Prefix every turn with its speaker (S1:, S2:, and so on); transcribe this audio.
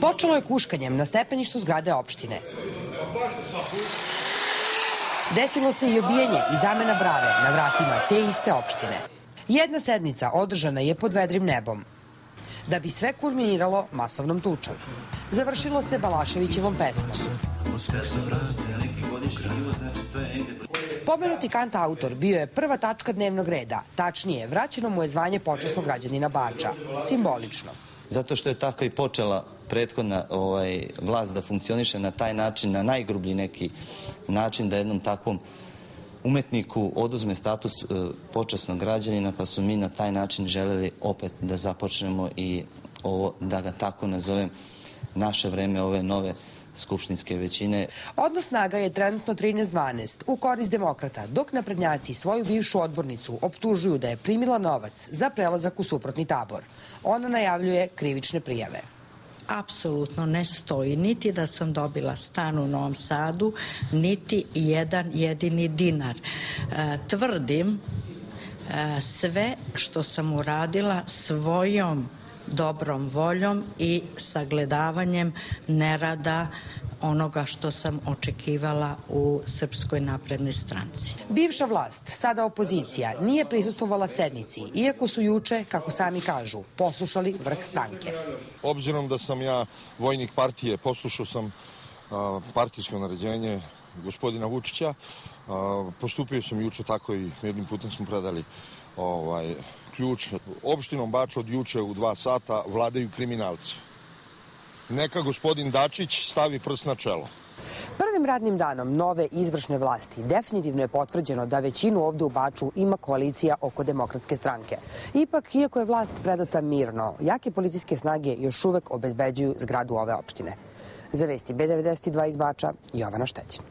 S1: Počelo je kuškanjem na stepeništu zgrade opštine. Desilo se i obijenje i zamena brave na vratima te iste opštine. Jedna sednica održana je pod vedrim nebom, da bi sve kulminiralo masovnom tučom. Završilo se Balaševićevom pesmom. Pomenuti kant autor bio je prva tačka dnevnog reda, tačnije, vraćeno mu je zvanje počasnog građanina Bača, simbolično.
S2: Zato što je tako i počela prethodna ovaj, vlast da funkcioniše na taj način, na najgrublji neki način da jednom takvom umetniku oduzme status e, počasnog građanina, pa su mi na taj način želeli opet da započnemo i ovo, da ga tako nazovem, naše vreme ove nove skupštinske većine.
S1: Odnos snaga je trenutno 13-12 u korist demokrata, dok naprednjaci svoju bivšu odbornicu optužuju da je primila novac za prelazak u suprotni tabor. Ona najavljuje krivične prijave
S3: apsolutno ne stoji niti da sam dobila stan u Novom Sadu, niti jedan jedini dinar. E, tvrdim e, sve što sam uradila svojom dobrom voljom i sagledavanjem nerada onoga što sam očekivala u Srpskoj naprednoj stranci.
S1: Bivša vlast, sada opozicija, nije prisustovala sednici, iako su juče, kako sami kažu, poslušali vrh stranke.
S4: Obzirom da sam ja vojnik partije, poslušao sam partijsko naređenje gospodina Vučića, postupio sam juče tako i jednim putem smo predali ovaj, ključ. Opštinom Bač od juče u dva sata vladaju kriminalci. Neka gospodin Dačić stavi prst na čelo.
S1: Prvim radnim danom nove izvršne vlasti definitivno je potvrđeno da većinu ovde u Baču ima koalicija oko demokratske stranke. Ipak, iako je vlast predata mirno, jake policijske snage još uvek obezbeđuju zgradu ove opštine. Za vesti B92 iz Bača, Jovana Štećin.